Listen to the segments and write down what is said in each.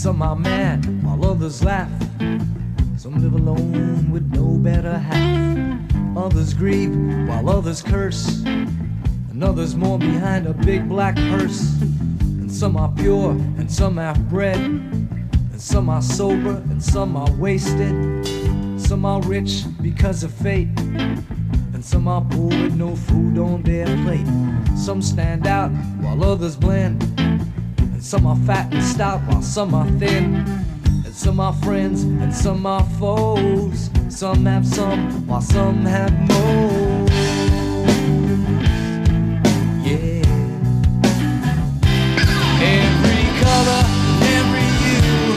some are mad while others laugh. Some live alone with no better half. Others grieve while others curse. And others mourn behind a big black hearse. And some are pure and some half bred. And some are sober and some are wasted. Some are rich because of fate. And some are poor with no food on their plate. Some stand out while others blend. Some are fat and stout while some are thin. And some are friends and some are foes. Some have some while some have most. Yeah. Every color, every hue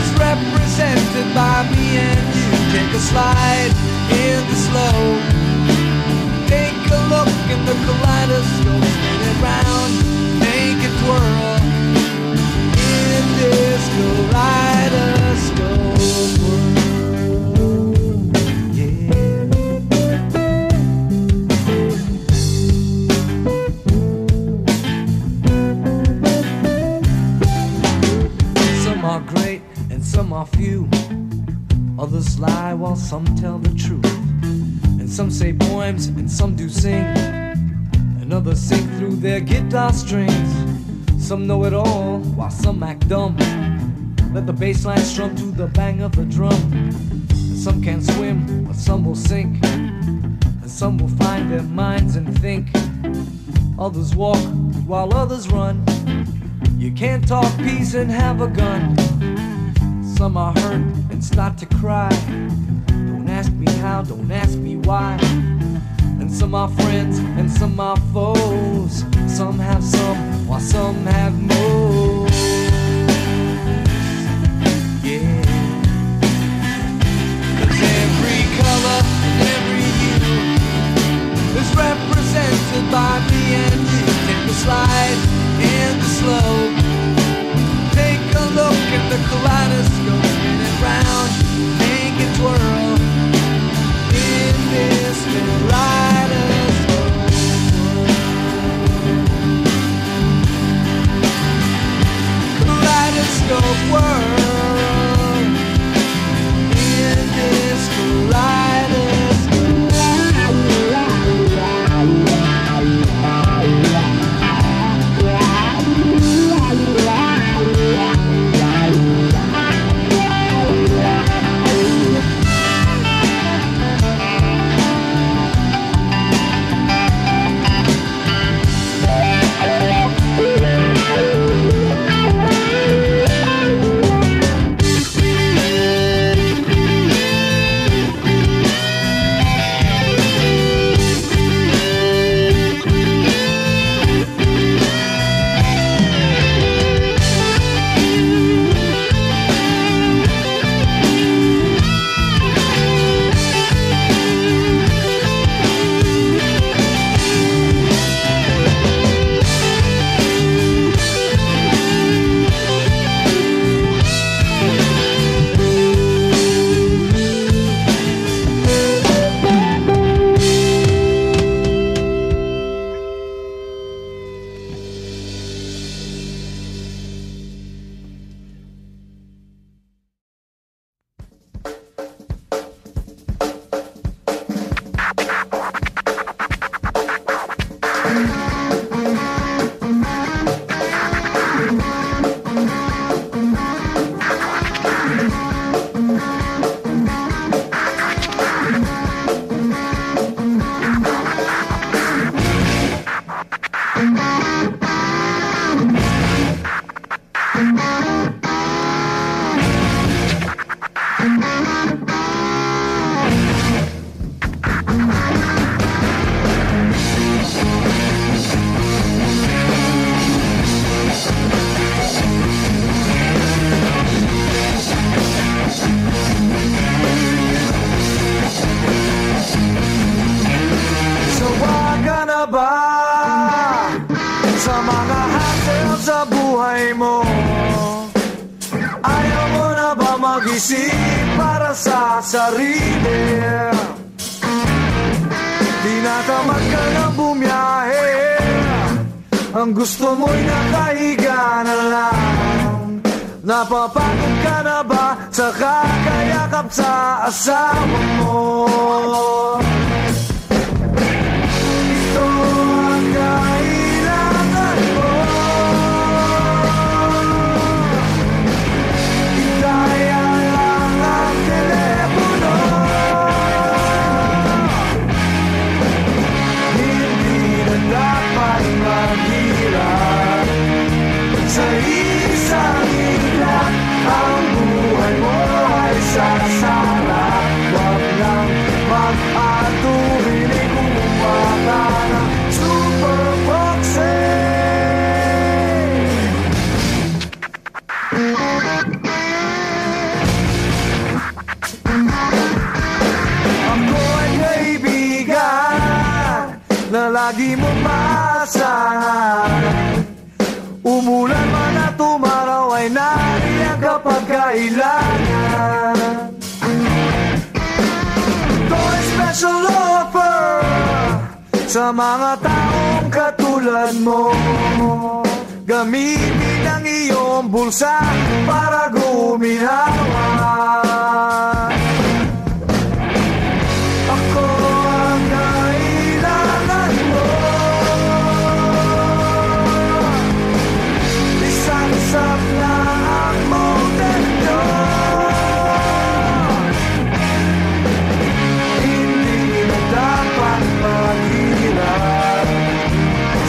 is represented by me and you. Take a slide poems and some do sing. And others sing through their guitar strings. Some know it all while some act dumb. Let the bass line strum to the bang of the drum. And some can swim, but some will sink. And some will find their minds and think. Others walk while others run. You can't talk peace and have a gun. Some are hurt and start to cry. Don't ask me how, don't ask me why. And some are friends and some are foes. Some have some while some have most.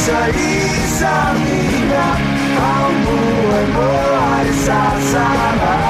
Saizamina, almu emoari zazara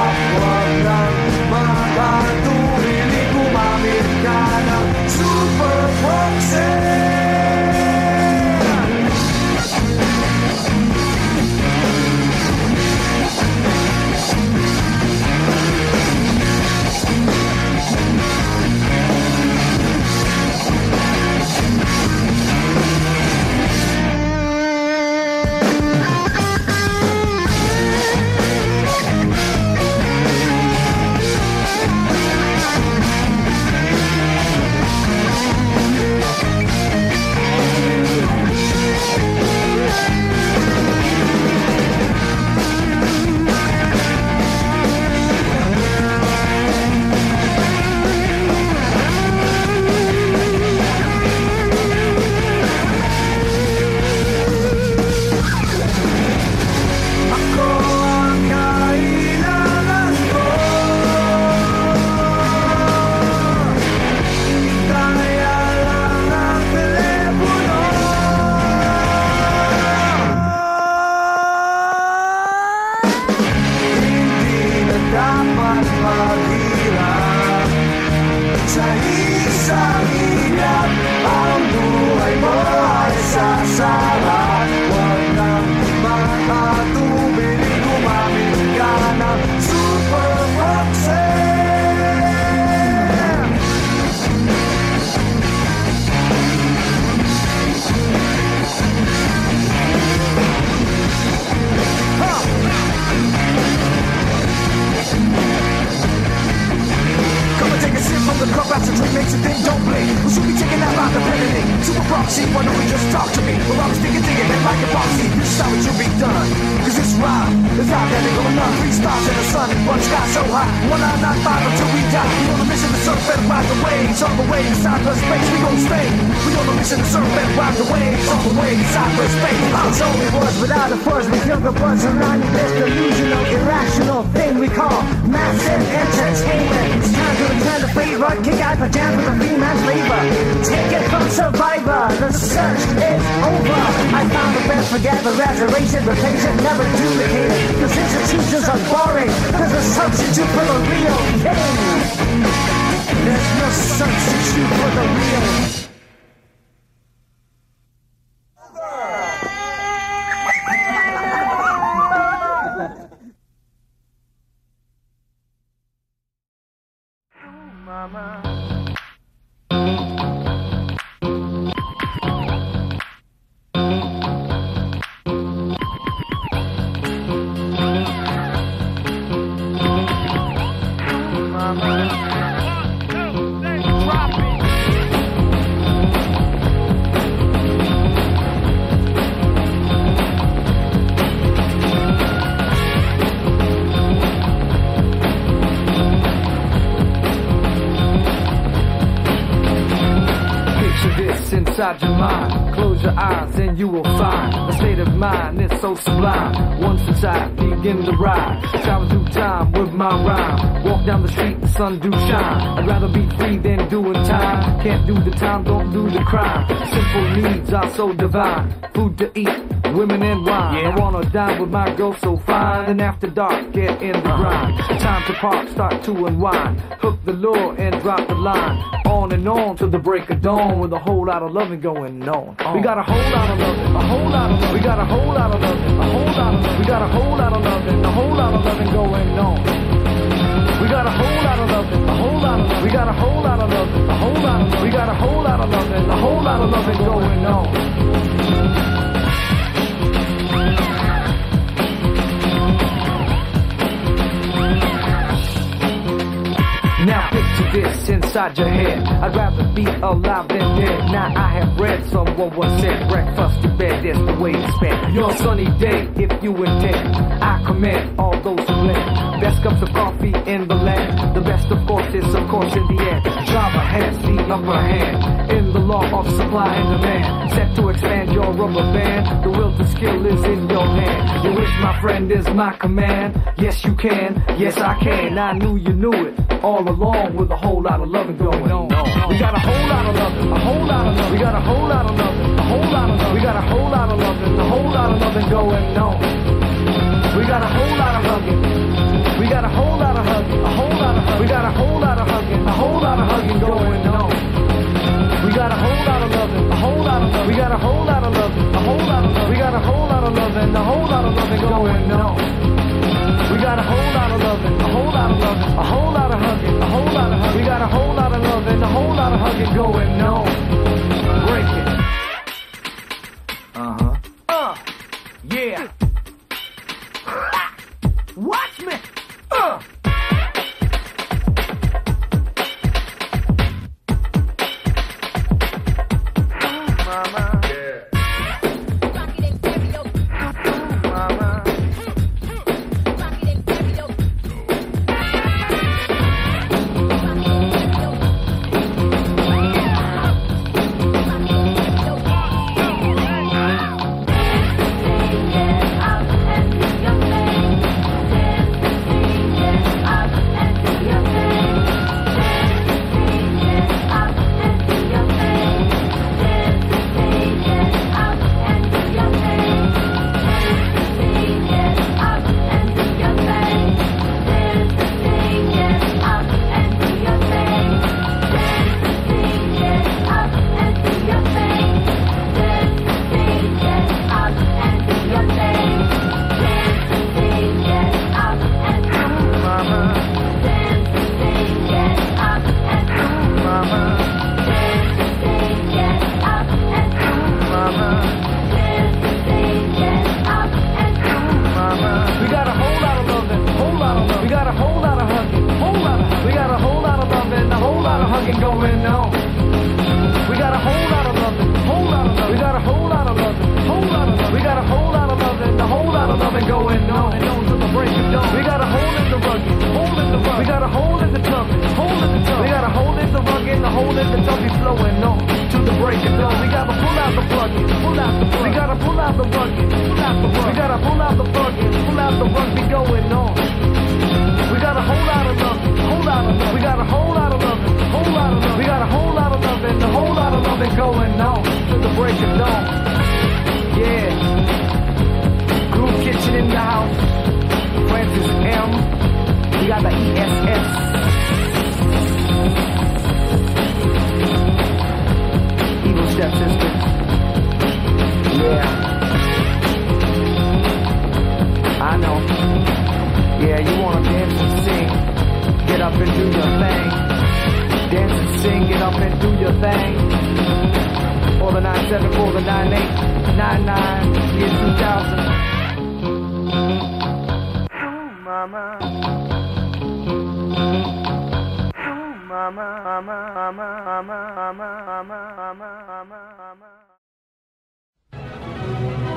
dapat cup after drink makes you think, don't blink. The penalty. Super proxy, why don't we just talk to me? Well, I was thinking, thinking, and like a boxy, this is how it should be done. Cause it's rhyme, out there, they going on. Three stars in the sun, one sky so high. One nine nine five until we die. We on a mission to surf and ride the waves. On the way to cyberspace, we gon' stay. We on a mission to surf and ride the waves. On the way to cyberspace. It's only words without a fuzz. We feel the buzz around this delusional, irrational thing we call massive entertainment. It's time to return the favor, kick out pajamas with a freeman's labor. Take it from survivor, the search is over. I found the best, forget the reservation, replace it, never duplicate it. Cause institutions are boring, there's a substitute for the real thing. There's no substitute for the real this Close your eyes and you will find a state of mind that's so sublime. Once inside, begin to ride. Travel through time with my rhyme. Walk down the street, the sun do shine. I'd rather be free than doing time. Can't do the time, don't do the crime. Simple needs are so divine. Food to eat, women and wine. I wanna dine with my girl so fine. And after dark, get in the grind. Time to park, start to unwind. Hook the lure and drop the line. On and on till the break of dawn with a whole lot of loving going on. We got a whole lot of loving, a whole lot of loving. We got a whole lot of loving, a whole lot of. We got a whole lot of loving, a whole lot of loving going on. We got a whole lot of loving, a whole lot of loving. We got a whole lot of loving, a whole lot of. We got a whole lot of loving, a whole lot of loving going on. Picture this inside your head. I'd rather be alive than dead. Now I have read someone once said breakfast to bed is the way to spend your sunny day if you intend. I commend all those who lend best cups of coffee in the land. The best of course is of course in the end. Driver has the upper hand in the law of supply and demand. Set to expand your rubber band. The will to skill is in your hand. You wish my friend is my command. Yes you can, yes I can. I knew you knew it all along with a whole lot of loving going on. We got a whole lot of loving, a whole lot of loving. We got a whole lot of loving, a whole lot of loving. We got a whole lot of loving, a whole lot of loving going on. We got a whole lot of hugging. We got a whole lot of hugging, a whole lot of hugging. We got a whole lot of hugging, a whole lot of hugging going on. We got a whole lot of loving, a whole lot of loving. We got a whole lot of loving, a whole lot of loving. We got a whole lot of loving, a whole lot of loving going on. Got a whole lot of loving, a whole lot of loving, a whole lot of hugging, a whole lot of hugging. We got a whole lot of loving, a whole lot of hugging going on. Break it. Uh huh. Uh, yeah. Watch me. Flowing on to the break of dawn. We gotta pull out the plug, pull out the plug. We gotta pull out the rugged, pull out the rug. We gotta pull out the plug, pull out the rug. We going on. We got a whole lot of love, whole lot of love. We got a whole lot of love, whole lot of love. We got a whole lot of love and a whole lot of loving going on to the break of dawn. Yeah. Groove Kitchen in the house. Francis M. We got the ESS. Evil Stepsister. Yeah. I know. Yeah, you wanna dance and sing. Get up and do your thing. Dance and sing, get up and do your thing. For the 97, for the 98, 99, year 2000. Mama. Ng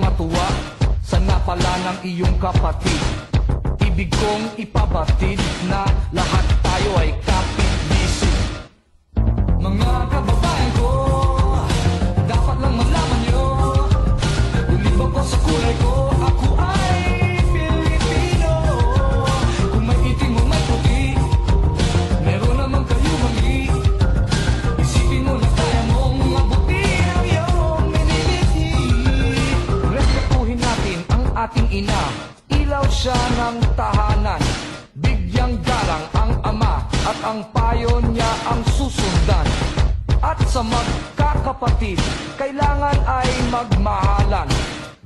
matuwa sa napala ng iyong kapatid. Ibig kong ipabatid na lahat tayo ay kapitbisig Mga kababayan ko, dapat lang malaman nyo. Ulibo ko sa kulay ko. ina, ilaw siya ng tahanan. Bigyang galang ang ama at ang payo niya ang susundan. At sa magkakapatid, kailangan ay magmahalan.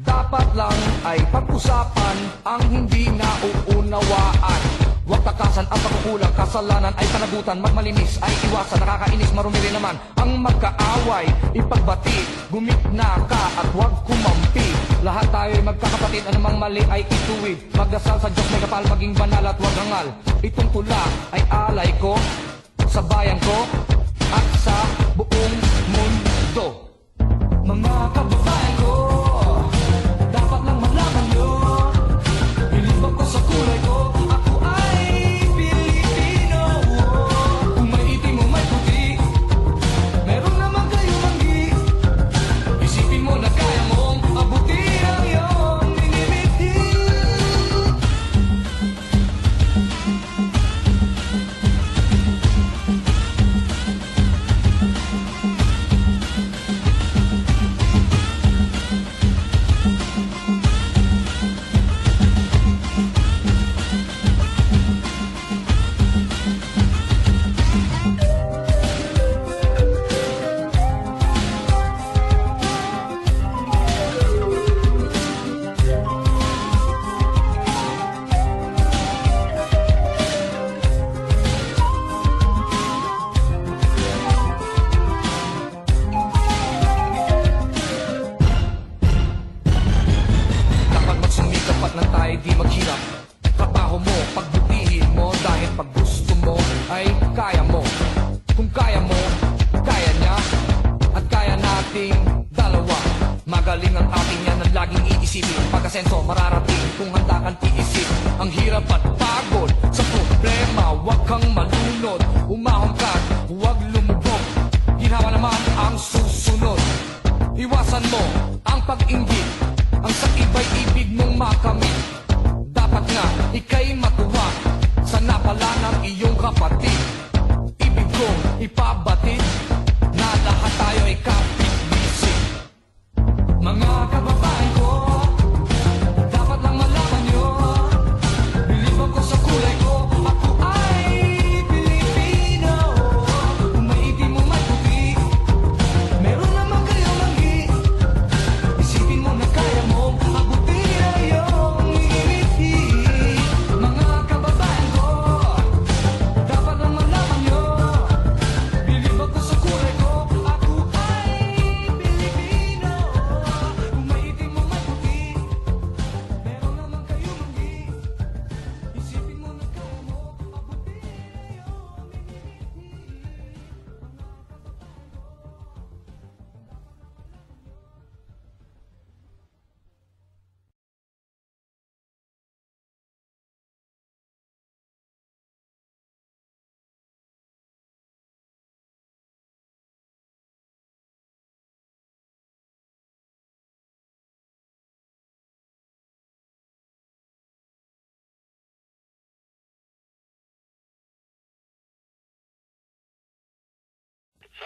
Dapat lang ay pag-usapan ang hindi nauunawaan. Huwag takasan ang pagkukulang, kasalanan ay panagutan, magmalinis ay iwasan, nakakainis, marumili naman ang magkaaway, ipagbati, gumit na ka at huwag kumampi. Lahat tayo'y magkakapatid, anumang mali ay ituwid. Magdasal sa Diyos, may kapal, maging banal at wag hangal Itong pula ay alay ko, sa bayan ko, at sa buong mundo. Mga kapatid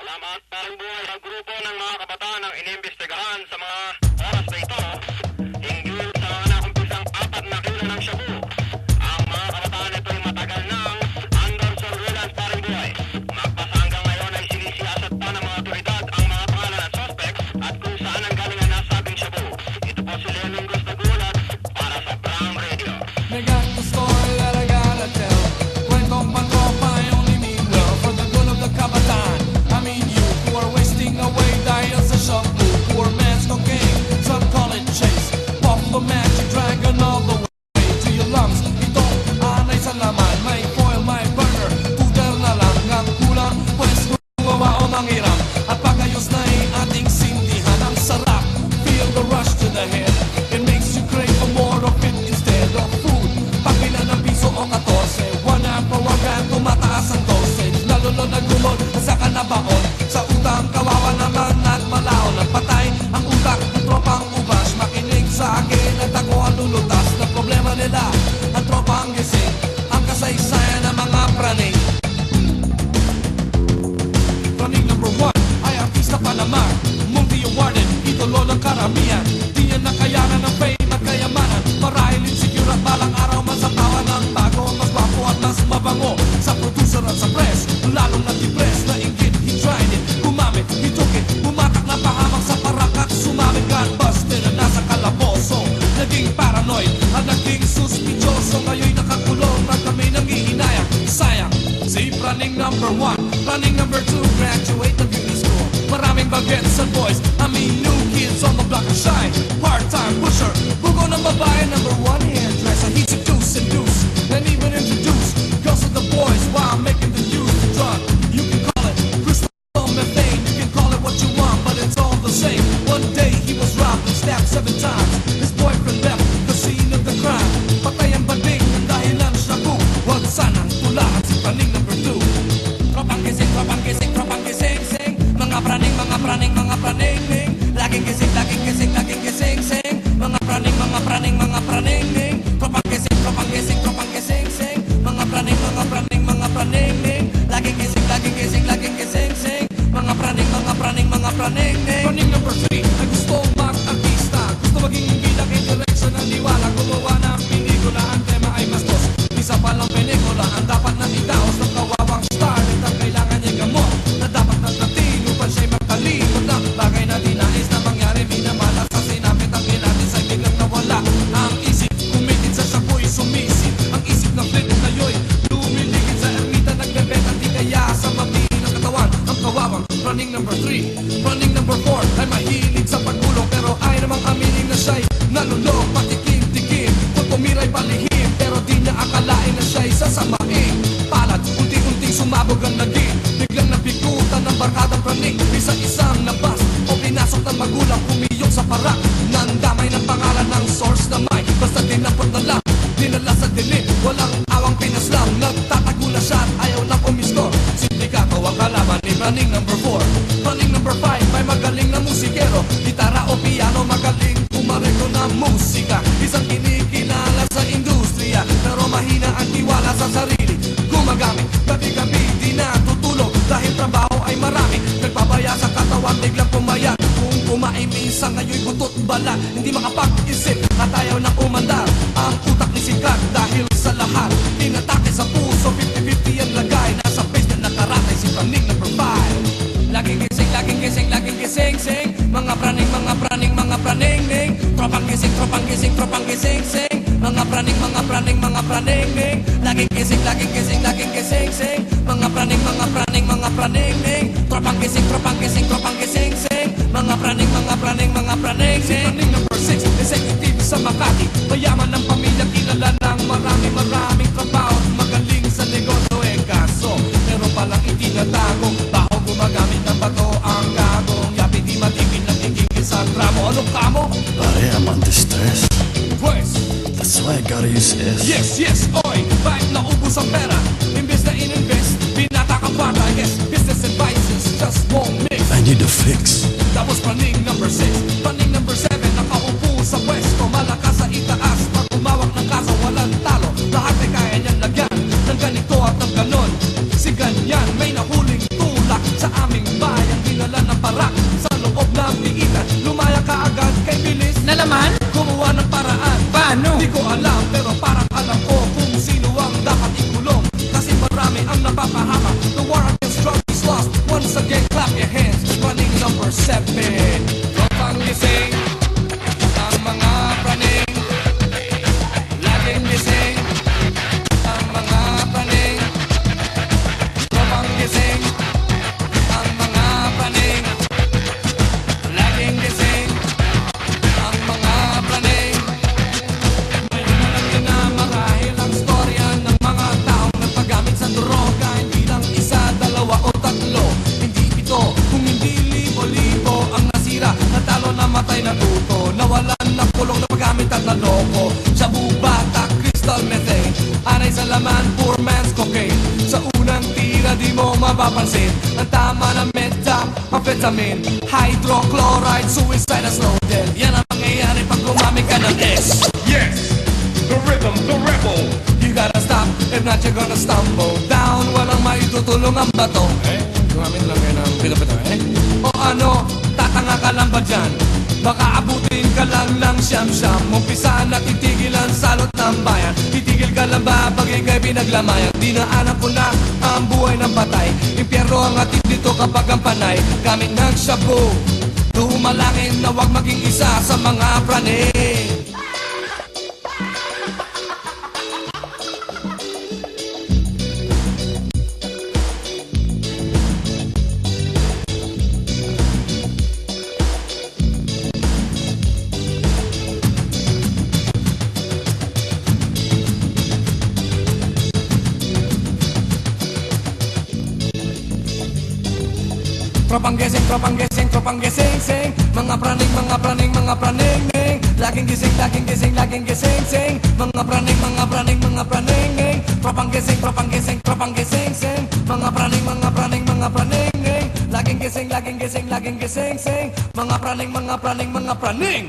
Salamat parang buhay sa grupo ng mga kabataan ang inimbestigahan sa mga Mangapraning, mangapraning, mangapraning Sipraning number 6, executive sa Makati methamphetamine Hydrochloride, suicide at slow death. Yan ang mangyayari pag gumamit ka ng S. Yes, the rhythm, the rebel. You gotta stop, if not you're gonna stumble. Down Walang maitutulong ang bato. Eh, gumamit lang kayo ng pito-pito eh. O ano, tatanga ka lang ba dyan? Baka abutin ka lang lang siyam-siyam. Umpisaan at itigil ang salot ng bayan. Titigil ka lang ba pag ikay pinaglamayan? Dinaanan ko na ang buhay ng patay. Impyerno ang atid dito kapag ang panay. Gamit ng shabu Dumalangin na wag maging isa sa mga praning copang geseng copang geseng seng mengapraning mengapraning mengapraning neng laging gising laging gising laging geseng, seng mengapraning mengapraning mengapraning neng copang geseng copang geseng copang geseng seng mengapraning mengapraning mengapraning neng laging gising laging gising laging geseng, seng mengapraning mengapraning mengapraning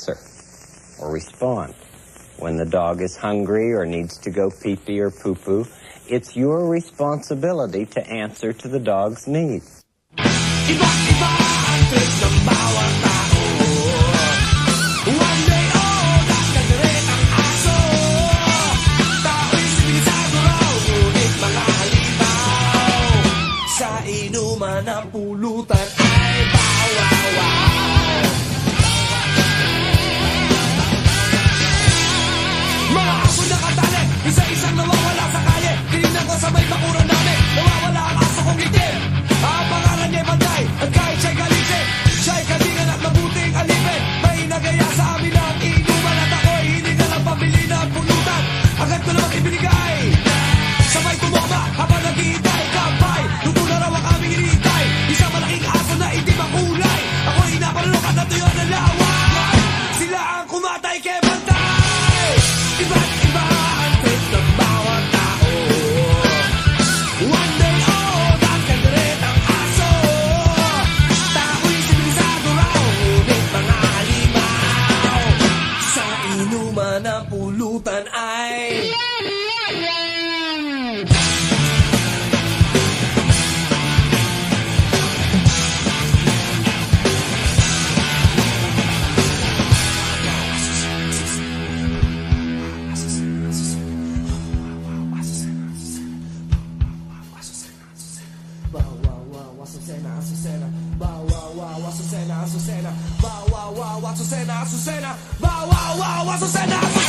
answer or respond. When the dog is hungry or needs to go pee pee or poo poo, it's your responsibility to answer to the dog's needs. pulutan Wow, wow, wow, was a sinner.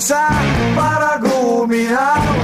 dançar, para aglomerar.